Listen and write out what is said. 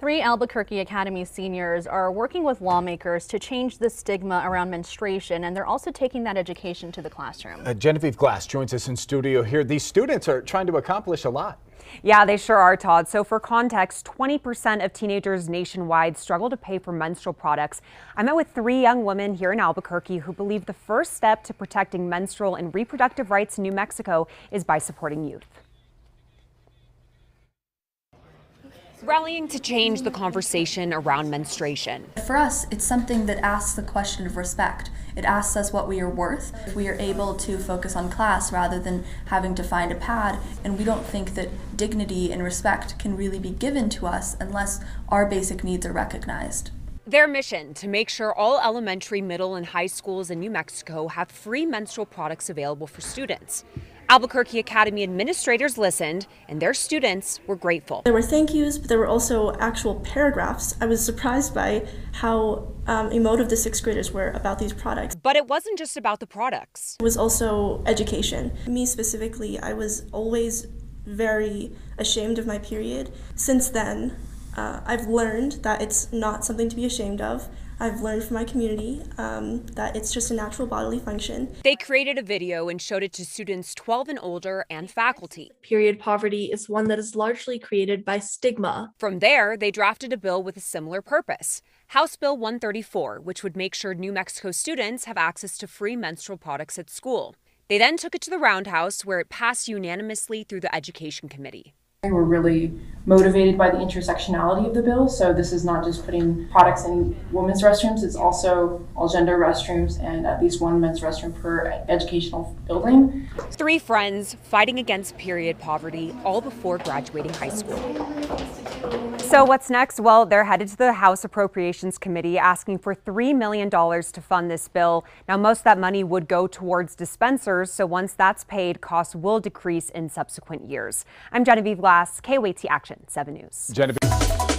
Three Albuquerque Academy seniors are working with lawmakers to change the stigma around menstruation, and they're also taking that education to the classroom. Uh, Genevieve Glass joins us in studio here. These students are trying to accomplish a lot. Yeah, they sure are, Todd. So for context, 20% of teenagers nationwide struggle to pay for menstrual products. I met with three young women here in Albuquerque who believe the first step to protecting menstrual and reproductive rights in New Mexico is by supporting youth. Rallying to change the conversation around menstruation. For us, it's something that asks the question of respect. It asks us what we are worth. If we are able to focus on class rather than having to find a pad, and we don't think that dignity and respect can really be given to us unless our basic needs are recognized. Their mission to make sure all elementary, middle, and high schools in New Mexico have free menstrual products available for students. Albuquerque Academy administrators listened, and their students were grateful. There were thank yous, but there were also actual paragraphs. I was surprised by how um, emotive the sixth graders were about these products. But it wasn't just about the products. It was also education. Me specifically, I was always very ashamed of my period. Since then, uh, I've learned that it's not something to be ashamed of. I've learned from my community um, that it's just a natural bodily function. They created a video and showed it to students 12 and older and faculty. Period poverty is one that is largely created by stigma. From there, they drafted a bill with a similar purpose. House Bill 134, which would make sure New Mexico students have access to free menstrual products at school. They then took it to the Roundhouse, where it passed unanimously through the Education Committee. We're really motivated by the intersectionality of the bill. So this is not just putting products in women's restrooms, it's also all gender restrooms and at least one men's restroom per educational building. Three friends fighting against period poverty all before graduating high school. So what's next? Well, they're headed to the House Appropriations Committee asking for $3 million to fund this bill. Now, most of that money would go towards dispensers, so once that's paid, costs will decrease in subsequent years. I'm Genevieve Glass, KOAT Action 7 News. Genevieve.